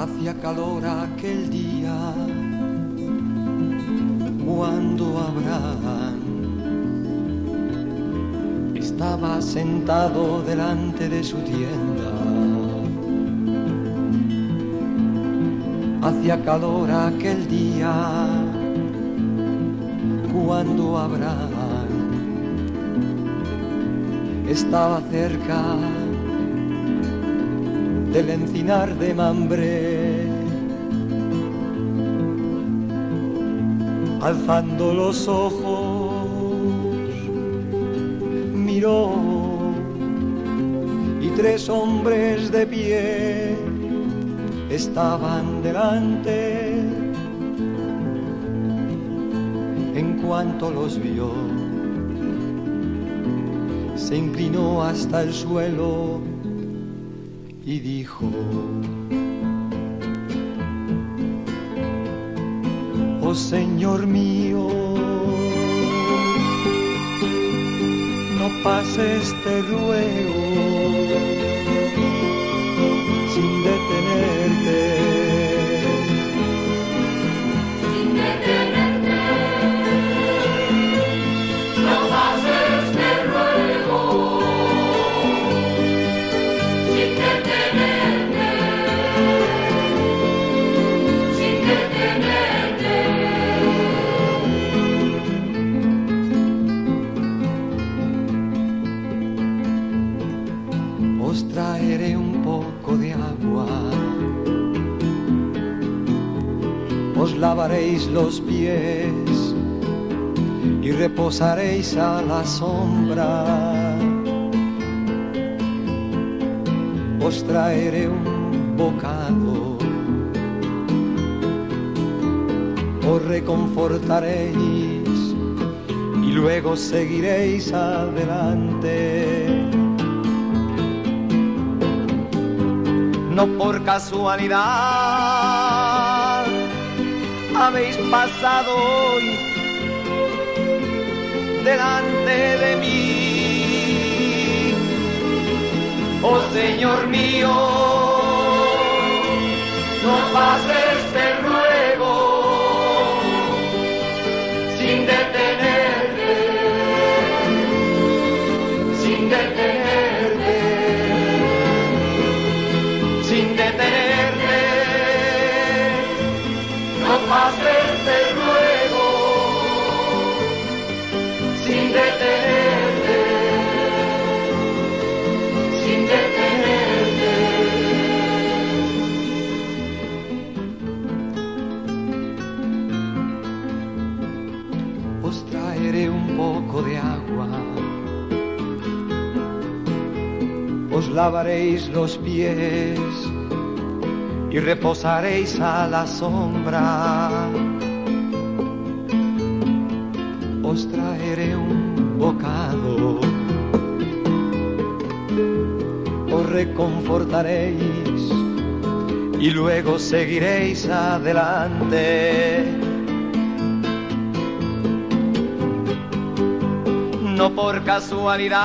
Hacía calor aquel día cuando Abraham estaba sentado delante de su tienda. Hacía calor aquel día cuando Abraham estaba cerca del encinar de Mambre. Alzando los ojos, miró y tres hombres de pie estaban delante. En cuanto los vio, se inclinó hasta el suelo y dijo, Oh Señor mío, no pases te ruego sin detenerte. Lavaréis los pies y reposaréis a la sombra. Os traeré un bocado. Os reconfortaréis y luego seguiréis adelante. no por casualidad habéis pasado hoy delante de mí. Oh Señor mío, no pases Pases te sin detenerte, sin detenerte. Os traeré un poco de agua os lavaréis los pies y reposaréis a la sombra. Os traeré un bocado, os reconfortaréis y luego seguiréis adelante. No por casualidad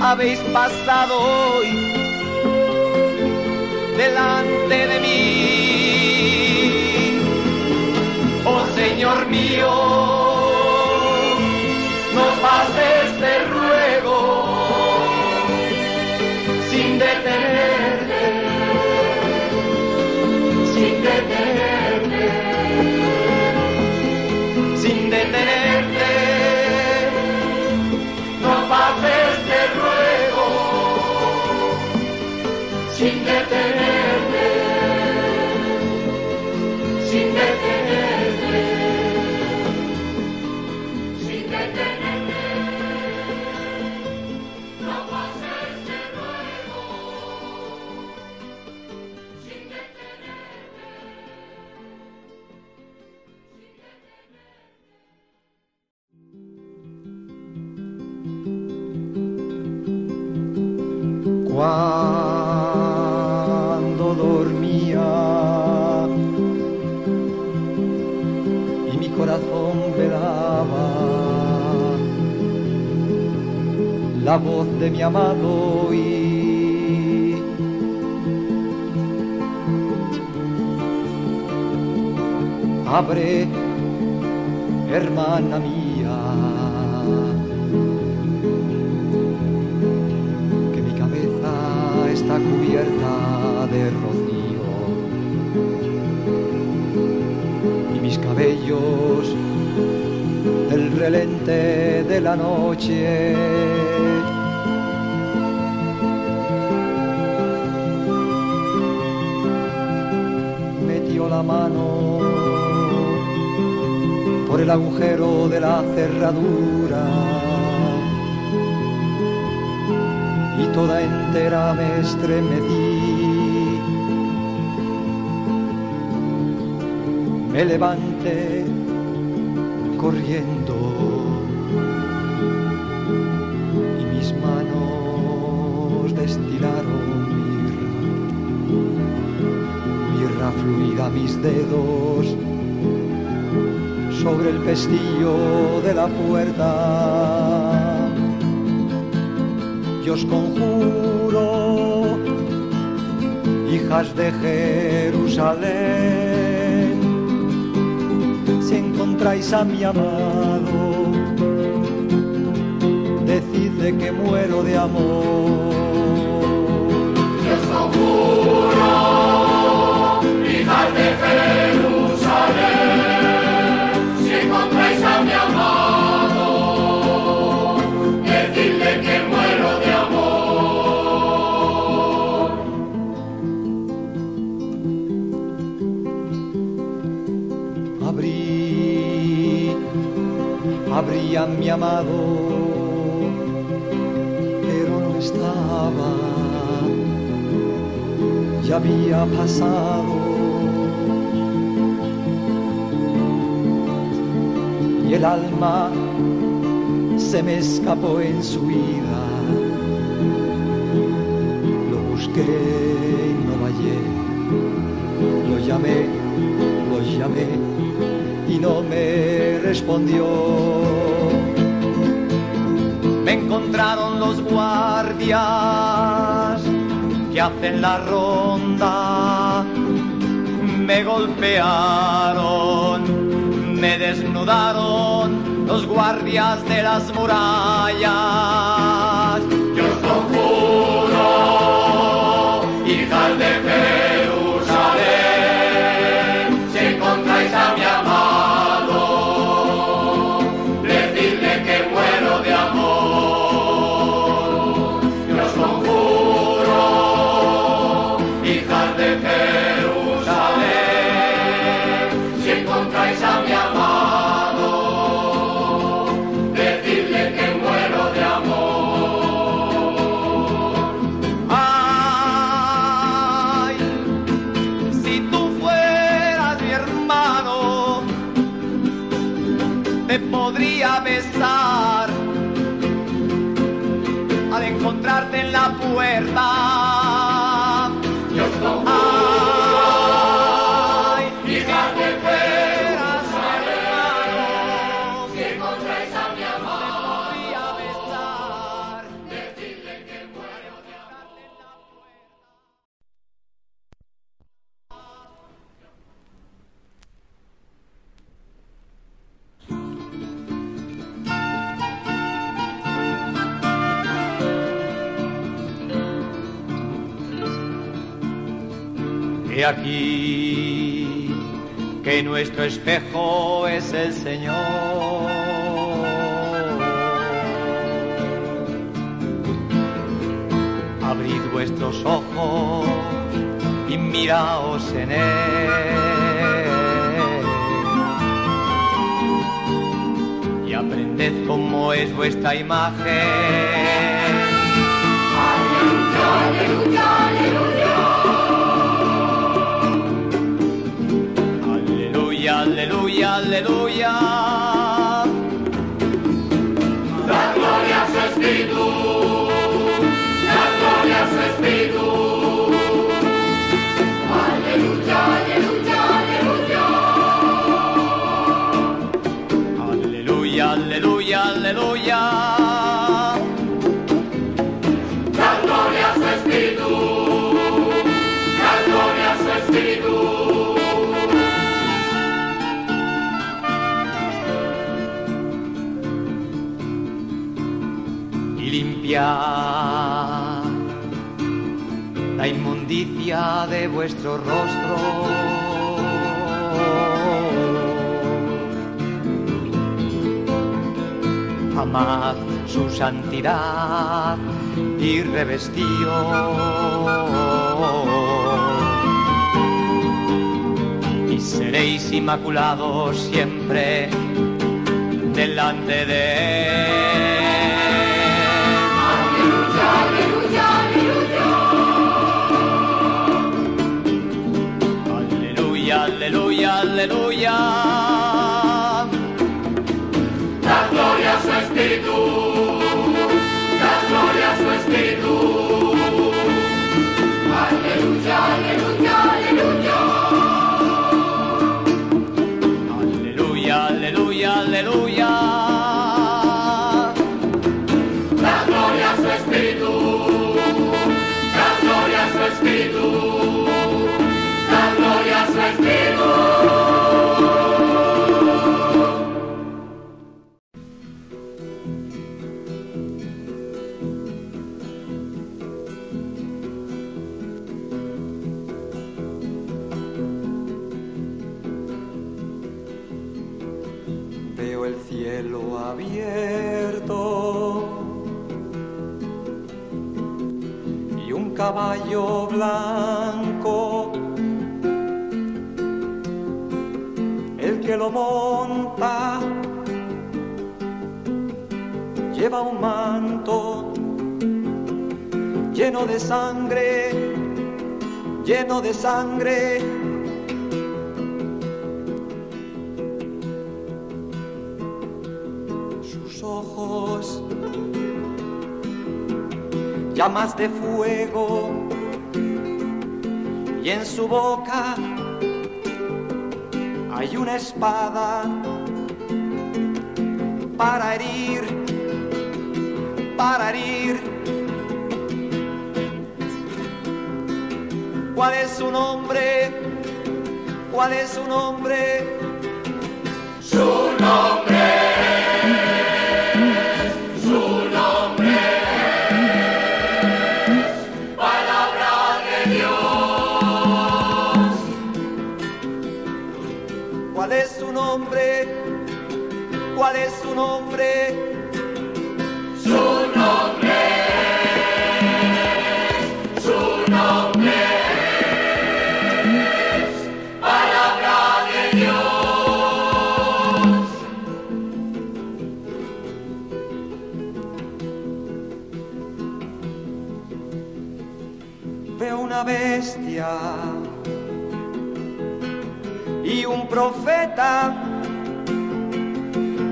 habéis pasado hoy delante de mí. Oh Señor mío, no pases Abre, hermana mía, que mi cabeza está cubierta de rocío y mis cabellos del relente de la noche. Por el agujero de la cerradura y toda entera me estremecí. Me levanté corriendo y mis manos destilaron mirra, mirra fluida mis dedos sobre el pestillo de la puerta. Y os conjuro, hijas de Jerusalén, si encontráis a mi amado, decidle que muero de amor. Y os conjuro, hijas de Jerusalén, amado, pero no estaba, ya había pasado. Y el alma se me escapó en su vida. Lo busqué y no lo hallé. Lo llamé, lo llamé y no me respondió. Encontraron los guardias que hacen la ronda. Me golpearon, me desnudaron los guardias de las murallas. Y os conjuro, hijas de Jerusalén, nuestro espejo es el Señor. Abrid vuestros ojos y miraos en él. Y aprended cómo es vuestra imagen. Aleluya, aleluya, aleluya. La gloria a su espíritu, la gloria a su espíritu. Limpiar la inmundicia de vuestro rostro. Amad su santidad y y seréis inmaculados siempre delante de él. Aleluya. Da gloria a su espíritu, da gloria a su espíritu. Aleluya, aleluya, aleluya. Aleluya, aleluya, aleluya. Da gloria a su espíritu, da gloria a su espíritu. Lleno de sangre, lleno de sangre. Sus ojos llamas de fuego y en su boca hay una espada para herir, para herir. ¿Cuál es su nombre? ¿Cuál es su nombre? Su nombre. Veo una bestia. Y un profeta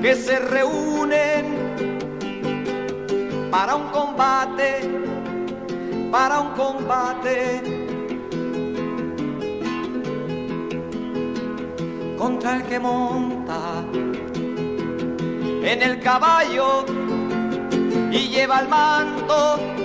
que se reúnen para un combate, para un combate. Contra el que monta en el caballo y lleva el manto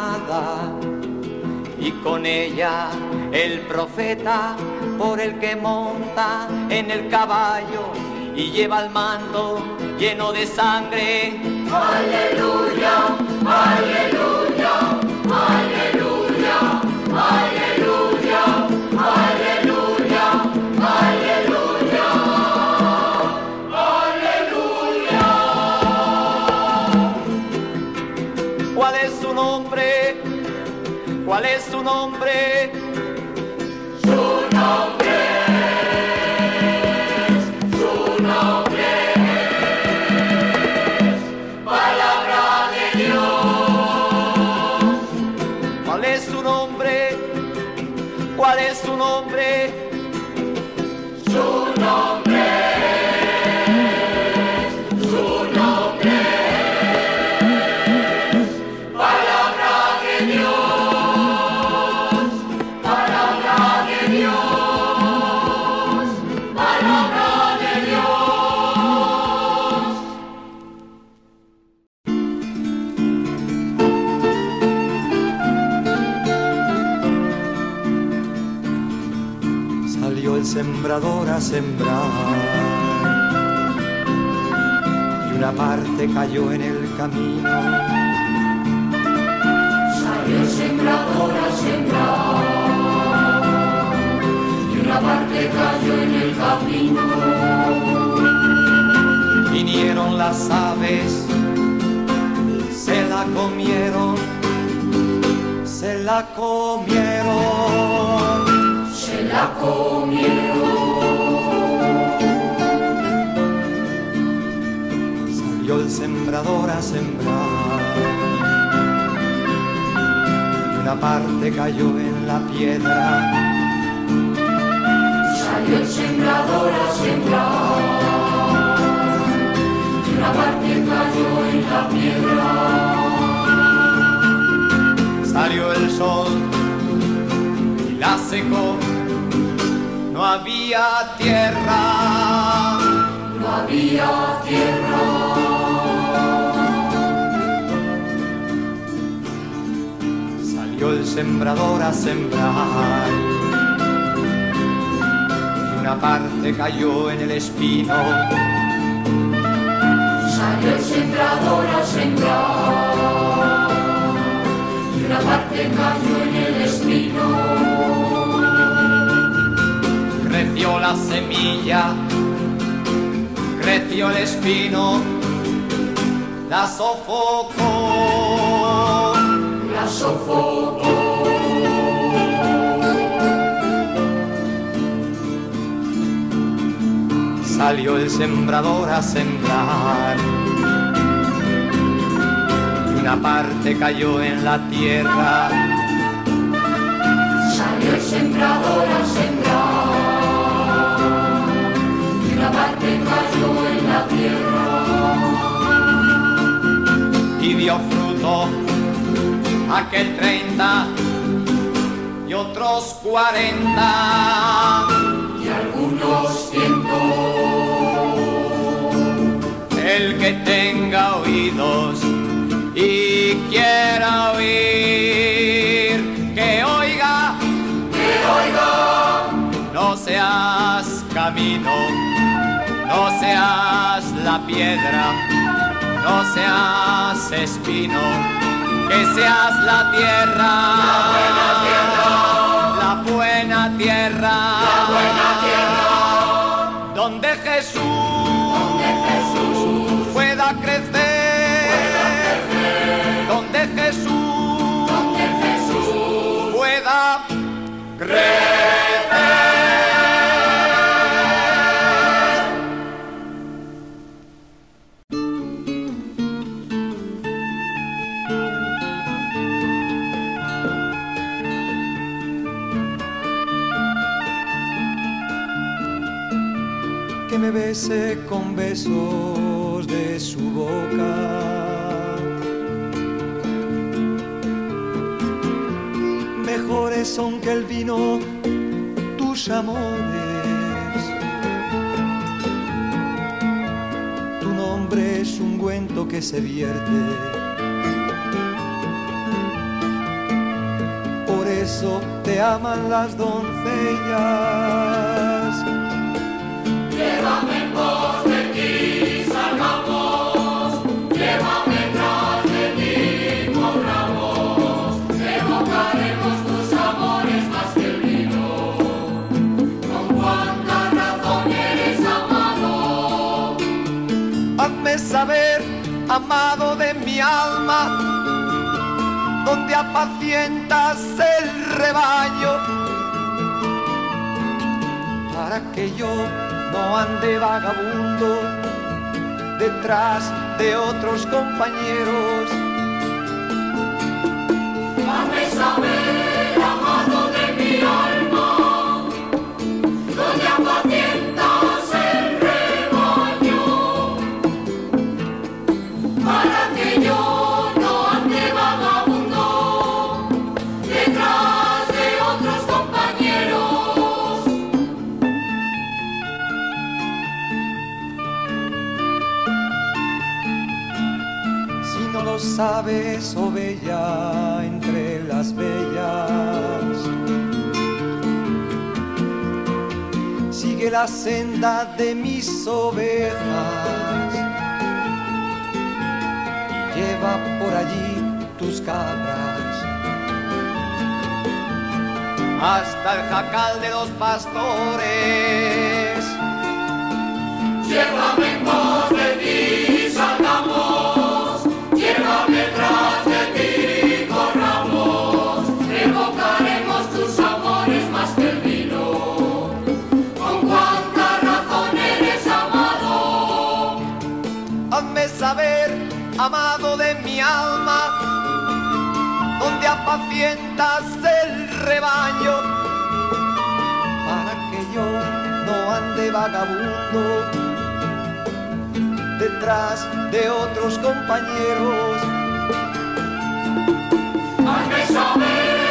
y con ella el profeta por el que monta en el caballo y lleva el mando lleno de sangre. Aleluya, aleluya, sembrador a sembrar y una parte cayó en el camino. Salió el sembrador a sembrar y una parte cayó en el camino. Vinieron las aves, se la comieron, se la comieron la Salió el sembrador a sembrar. Y una parte cayó en la piedra. Salió el sembrador a sembrar. Y una parte cayó en la piedra. Salió el sol y la secó había tierra, no había tierra. Salió el sembrador a sembrar y una parte cayó en el espino. Salió el sembrador a sembrar y una parte cayó en el espino la semilla, creció el espino, la sofocó, la sofocó. Salió el sembrador a sembrar y una parte cayó en la tierra. Salió el sembrador a sembrar parte cayó en la tierra. Y dio fruto aquel treinta y otros cuarenta. Y algunos cientos. El que tenga oídos y quiera oír, que oiga, que oiga, no seas camino no seas la piedra, no seas espino, que seas la tierra, la buena tierra, la buena tierra, donde Jesús, donde Jesús pueda crecer, donde Jesús, donde Jesús pueda crecer. Con besos de su boca. Mejores son que el vino tus amores. Tu nombre es un cuento que se vierte. Por eso te aman las doncellas saber, amado de mi alma, donde apacientas el rebaño, para que yo no ande vagabundo detrás de otros compañeros. Sabes, oh bella entre las bellas. sigue la senda de mis ovejas y lleva por allí tus cabras hasta el jacal de los pastores. Llévame apacientas el rebaño, para que yo no ande vagabundo detrás de otros compañeros. hazme saber,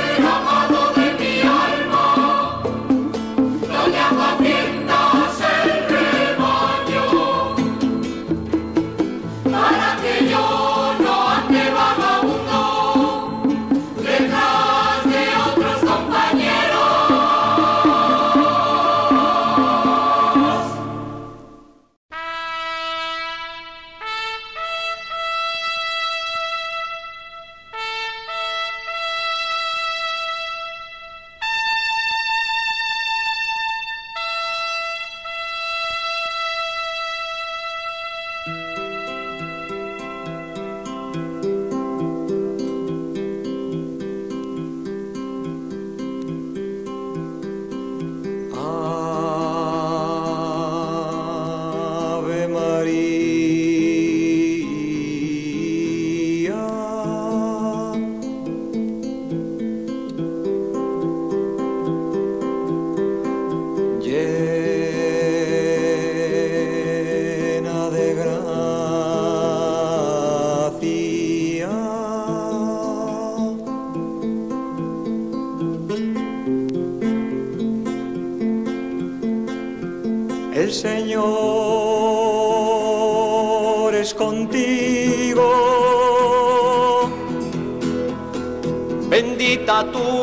tatu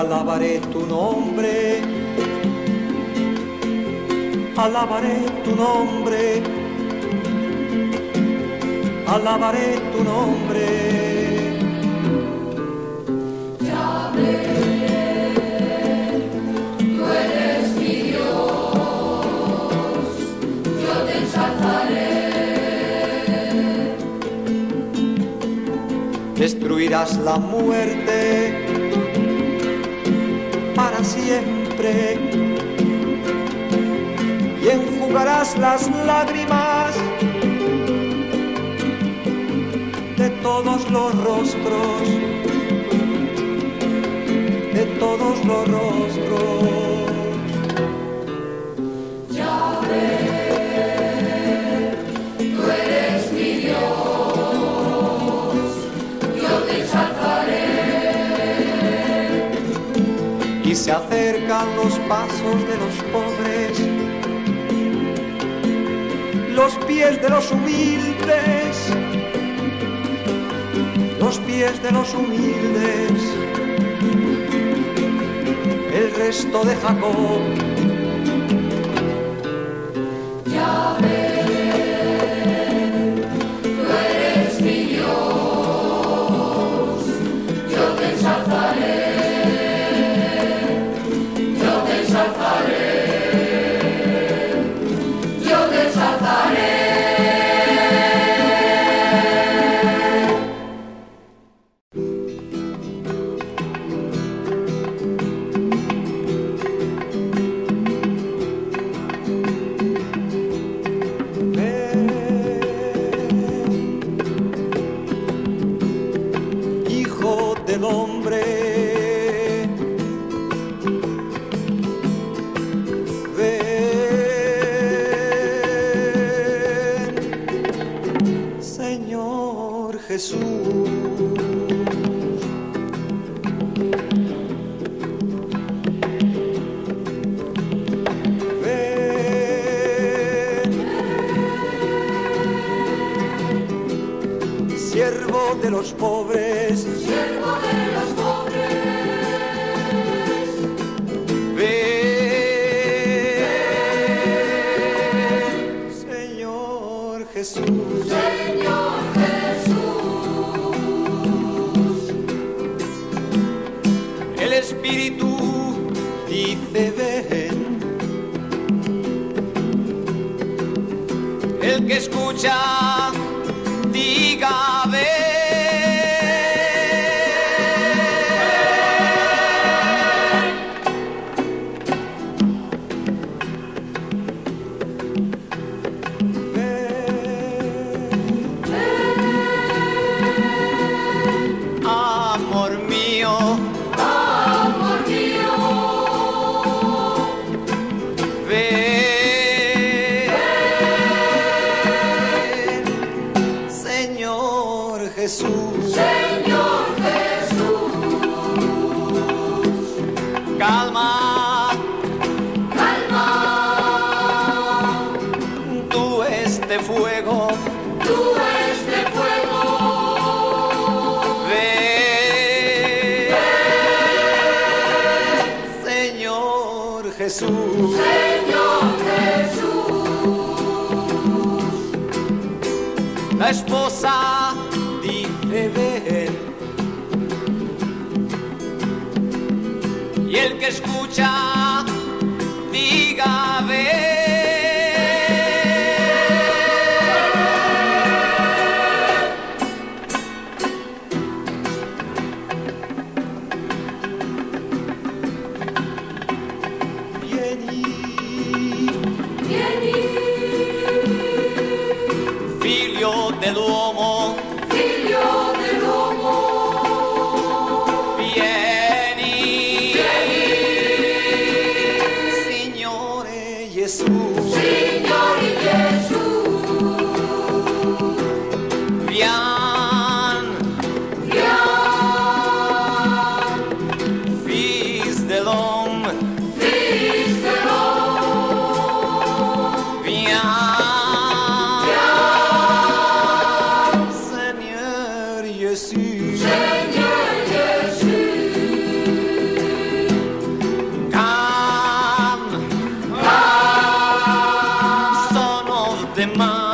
alabaré tu nombre. Alabaré tu nombre. Alabaré tu nombre. destruirás la muerte siempre y enjugarás las lágrimas de todos los rostros, de todos los rostros. Se acercan los pasos de los pobres, los pies de los humildes, los pies de los humildes, el resto de Jacob vez. Fatima.